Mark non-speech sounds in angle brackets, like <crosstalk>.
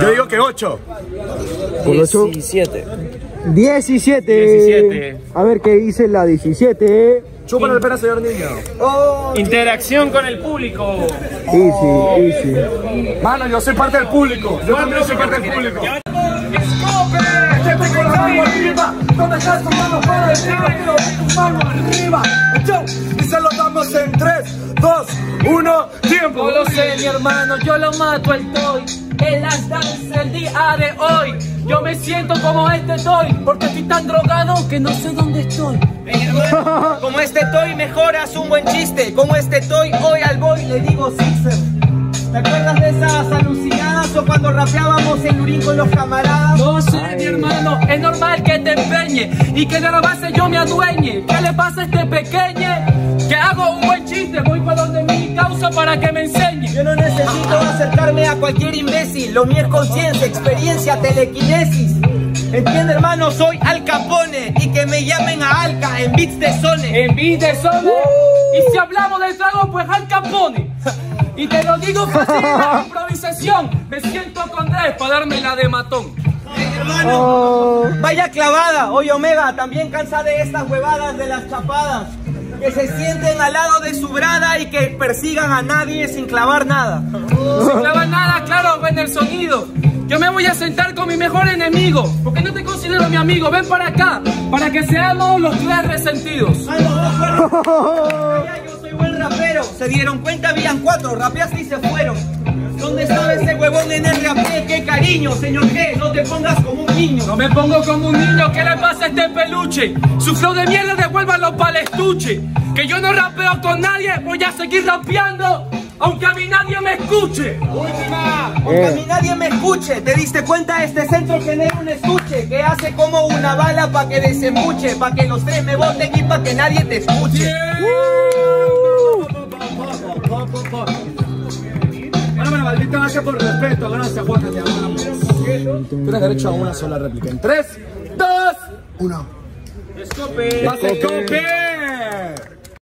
Yo digo que 8. Con 8. 17. 17. 17. A ver qué dice la 17. Chúpale el pera, señor niño. Interacción con el público. Easy, easy. Mano, yo soy parte del público. Yo también soy parte del público. Siempre con la mano arriba, donde estás con mano para arriba, quiero ver tu mano arriba. Chau. Y damos en 3, 2, 1, tiempo. Yo lo sé, mi hermano, yo lo mato al toy. En las danzas el día de hoy. Yo me siento como este toy, porque estoy tan drogado que no sé dónde estoy. <laughs> Como este toy mejoras un buen chiste. Como este toy hoy al boy le digo Sixer. ¿Te acuerdas de esas alucinadas o cuando rapeábamos en Lurín con los camaradas? No sé, mi hermano, es normal que te empeñe y que de la base yo me adueñe. ¿Qué le pasa a este pequeño? Para que me enseñe. Yo no necesito acercarme a cualquier imbécil. Lo mío es conciencia, experiencia, telequinesis. Entiende, hermano, soy Al Capone y que me llamen a Alca en beats de Sone. En vez de zona. Y si hablamos de trago, pues al capone. Y te lo digo fácil, la <laughs> improvisación. Me siento con Dres para darme la de matón. Hermano, vaya clavada. Oye, Omega, también cansa de estas huevadas de las chapadas. Que se sienten al lado de su brada y que persigan a nadie sin clavar nada. Sin clavar nada, claro, ven el sonido. Yo me voy a sentar con mi mejor enemigo, porque no te considero mi amigo. Ven para acá, para que seamos los tres resentidos. Yo soy buen rapero. Se dieron cuenta, habían cuatro. Rapeaste y se fueron. ¿Dónde estaba ese huevón en el rapé? ¡Qué cariño, señor G! No te pongas como un niño. No me pongo como un niño, ¿qué le pasa a este peluche? Su flow de mierda devuélvalo para el estuche. Que yo no rapeo con nadie, voy a seguir rapeando, aunque a mí nadie me escuche. Aunque a mí nadie me escuche, ¿te diste cuenta? Este centro genera un estuche que hace como una bala pa' que desembuche, pa' que los tres me voten y pa' que nadie te escuche. Bueno, gracias por el respeto. Gracias, Juan, te amamos. Tienes derecho a una sola réplica. En 3, 2, 1. Escope. ¡Pase, Cope!